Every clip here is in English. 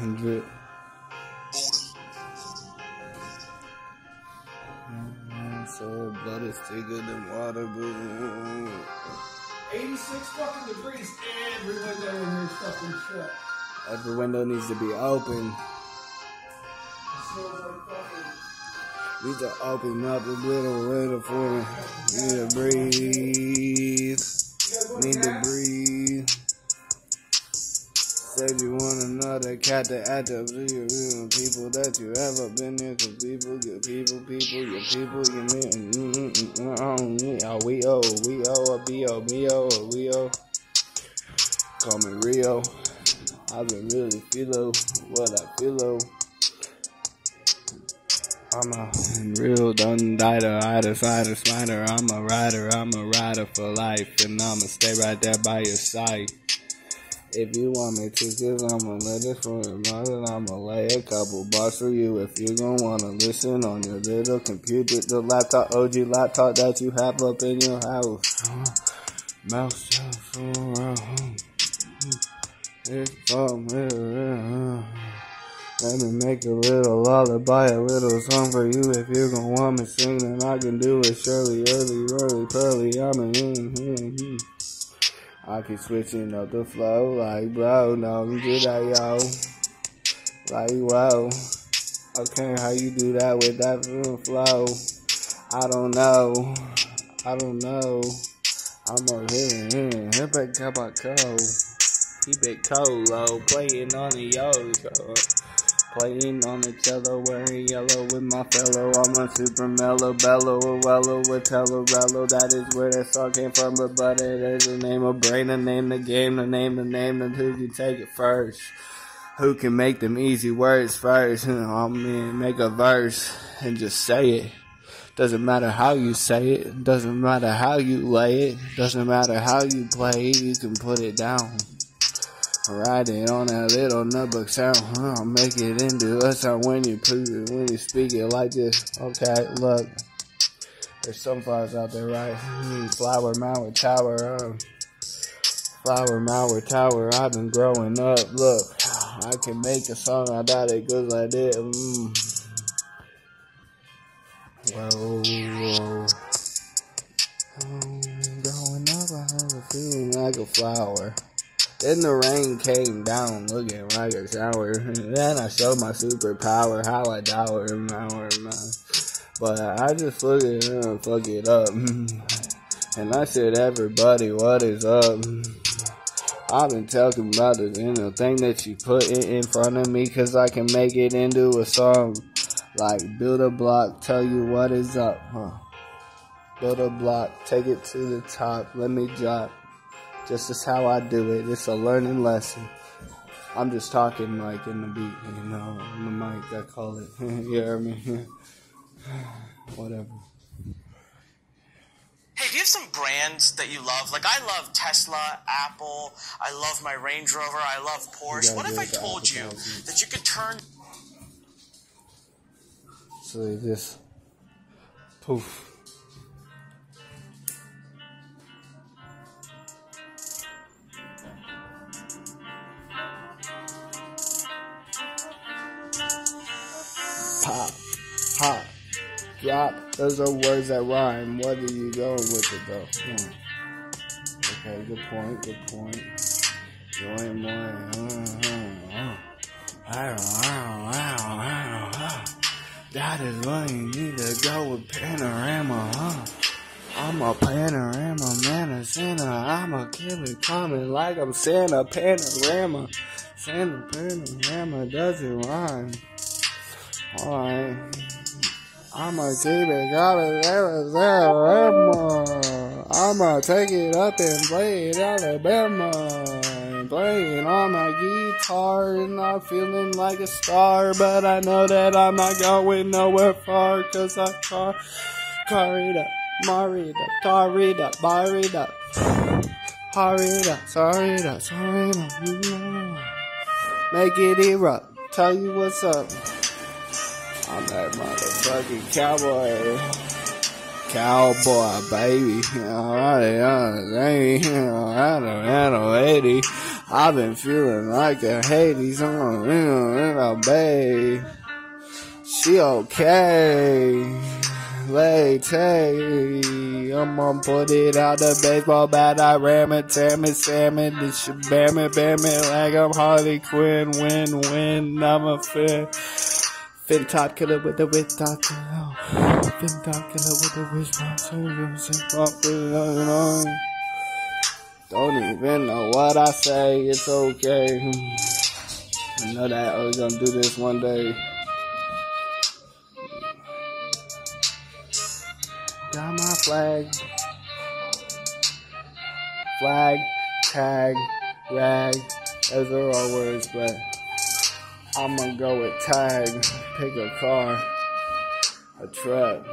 and drip. So blood is thicker than water, boom. 86 fucking degrees. Every window in here is fucking shut. Every window needs to be open. It smells like fucking. Need to open up a little window for me. Need to breathe. Need to breathe. Said you want another cat to add to you, you people that you ever been there. Cause people, your people, people, your people, your men. Mm, mm, mm, mm, mm, mm, we oh, we oh, a B-O, me oh, a we oh. Call me Rio. I've been really feel what I feel. I'm a real done dider, either fighter, spider. I'm a rider, I'm a rider for life, and I'ma stay right there by your side. If you want me to, cause I'ma let it for mother, I'ma lay a couple bars for you. If you gon' wanna listen on your little computer, the laptop, OG laptop that you have up in your house. Mouse just around. It's from here. Let me make a little lullaby, a little song for you. If you gon' want me sing, then I can do it. Surely, early, early, pearly, I'm in. Mm, mm, mm. I keep switching up the flow, like bro, no, you do that, yo. Like wow, okay, how you do that with that flow? I don't know, I don't know. I'm a here, here, hip back, cup of cold. Keep it cold, low, playing on the yo, Playing on the cello, wearing yellow with my fellow. I'm a super mellow, bellow, a wellow with Telorello. That is where that song came from, but, but it is the name of brain, the name, the game, the name, the name, and who can take it first. Who can make them easy words first? I mean, make a verse and just say it. Doesn't matter how you say it. Doesn't matter how you lay it. Doesn't matter how you play it. You can put it down. It on that little notebook sound. I'll make it into a sound when you put it, when you speak it like this. Okay, look. There's sunflowers out there, right? Flower, mower, tower. Uh, flower, mower, tower. I've been growing up. Look, I can make a song. I doubt it goes like this. Mm. Whoa, whoa. Um, growing up, I have a feeling like a flower. Then the rain came down looking like a shower. Then I showed my superpower, how I and power man. But I just look at it and fuck it up. And I said, everybody, what is up? I've been talking about this in the thing that you put it in front of me, cause I can make it into a song. Like, build a block, tell you what is up, huh? Build a block, take it to the top, let me drop. Just is how I do it. It's a learning lesson. I'm just talking like in the beat, you know, in the mic, I call it. you hear me? Whatever. Hey, do you have some brands that you love? Like I love Tesla, Apple, I love my Range Rover, I love Porsche. What if I told you that you could turn So just poof. Hop, drop. Those are words that rhyme. What are you going with it though? Hmm. Okay, good point. Good point. Join more. Uh, uh, uh. That is why you need to go with panorama, huh? I'm a panorama man, a sinner. I'm a killer coming like I'm Santa panorama. Santa panorama doesn't rhyme. Alright. I'ma keep it going, Alabama. I'ma take it up and play it Alabama. Playing on my guitar and not feeling like a star. But I know that I'm not going nowhere far cause I car, carried up, married up, carried up, buried up. Hurried up, sorry up, sorry up. Make it erupt, tell you what's up. I'm that motherfucking cowboy. Cowboy, baby. Alright, baby. I don't, I don't, 80. I've been feeling like a Hades on a bay. She okay. Late, I'm gonna put it out the baseball bat. I ram it, tam it, salmon. This should bam it, bam it like I'm Harley Quinn. Win, win, I'm a fin. Fin top killer with the wit top killer. Oh. Fin top killer with the witch oh. Don't even know what I say, it's okay. I know that I was gonna do this one day. Got my flag. Flag, tag, rag. Those are all words, but I'm gonna go with tag. Pick a car, a truck.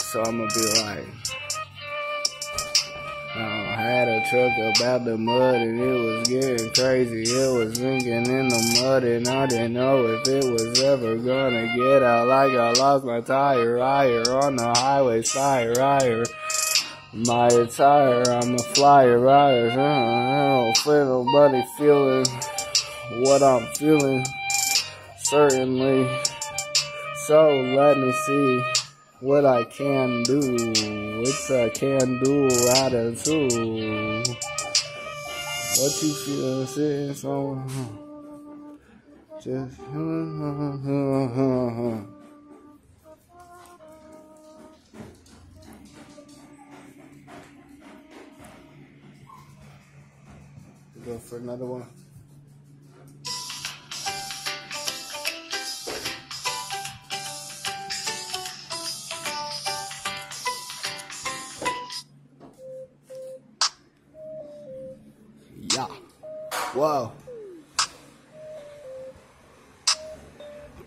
So I'm gonna be like, I had a truck about the mud and it was getting crazy. It was sinking in the mud and I didn't know if it was ever gonna get out. Like I lost my tire, higher on the highway, fire, higher. My attire, I'm a flyer, rider. I don't feel nobody feeling what I'm feeling. Certainly. So let me see what I can do. It's a can do attitude. What you feel sitting so oh, just go for another one. Whoa.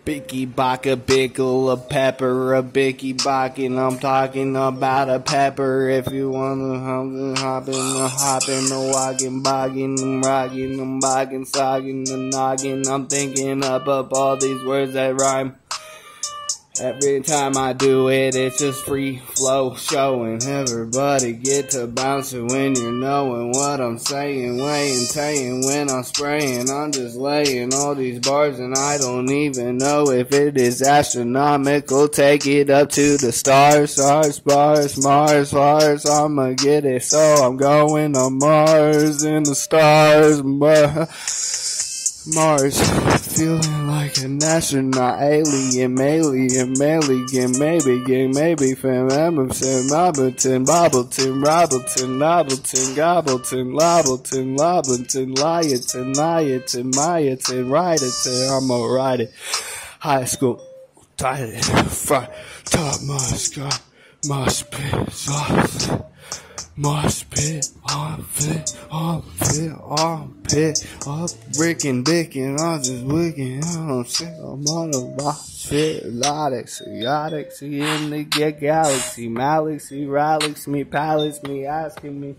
Bicky Baka, Bickle, a pepper, a Bicky Bockin. I'm talking about a pepper. If you wanna hop and hop in, a hop in, a walking, bogging, I'm rocking, I'm bogging, sogging, the noggin. I'm thinking up up all these words that rhyme. Every time I do it, it's just free flow showing. Everybody get to bouncing when you're knowing what I'm saying. Weighing, saying when I'm spraying. I'm just laying all these bars and I don't even know if it is astronomical. Take it up to the stars, stars, bars, Mars, Mars. I'ma get it, so I'm going on Mars in the stars. Mars, feeling like an astronaut, alien, alien, alien, maybe, game, maybe, fam, Emerson, Robertson, Bobbleton, Robertson, Lobbleton, Gobbleton, Lobbleton, Lobbleton, Lyoton, Lyoton, Myoton, Riderton, I'm gonna ride. High school, tired, front, top, my sky, my spit, sauce. Mosh pit, armpit, armpit, armpit, up brickin' dickin', I'm just wicking, I don't see I'm on a mosh pit, Lodix, Yodix, in the galaxy, Malixy, Ralix, me, palace, me, asking me,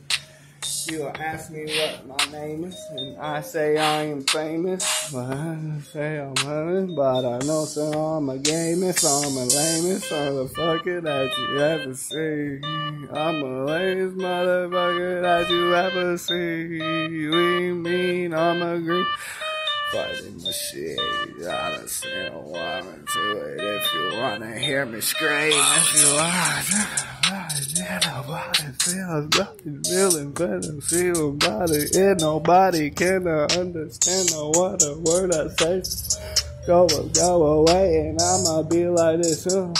you ask me what my name is, and I say I am famous, but I say I'm honest, but I know so I'm a gamest, I'm a lamest motherfucker that you ever see. I'm a lamest motherfucker that you ever see. We mean I'm a green fighting shit. I don't see no woman to it. If you wanna hear me scream, if you want. Nobody feels nothing feeling better, feel body, and nobody can understand what a word I say. Go, go away, and I'ma be like this, no.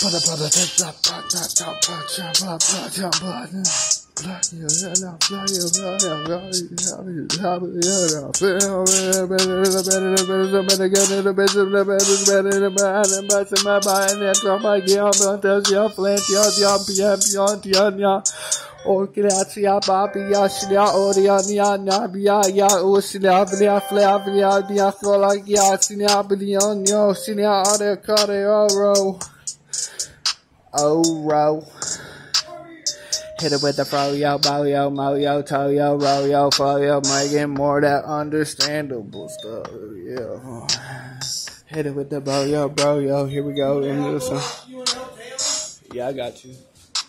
Put a put a tip up, put that top, put jump up, put jump up. Fly you, yeah, fly you, fly you, fly you, fly you, fly you, yeah, feel better, better, better, better, get it, better, better, better, better, better, my mind, and come my gear, but there's your flint, your, your, your, your, your, your, O gracia babia shlia oria nia nabia ya usnia blia flea blia dia kola ya sinia bilion yo sinia ade kare oro. Oh, row. Hit it with the fro yo, bow yo, mo yo, toe yo, row yo, fro yo, making more that understandable stuff. Yeah. Hit it with the bow yo, bro yo. Here we go into the song. You want to help Taylor? Yeah, I got you.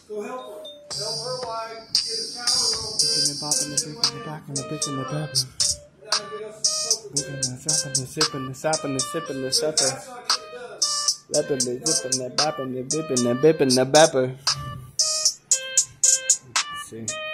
Go help her. Help her wife. popping, the picking, the packing, the picking, the pepper. Moving the sapping, the sipping, the sapping, the sipping, the supper. Lepping, the zipping, the bapping, the bipping, the bipping, the bapper see.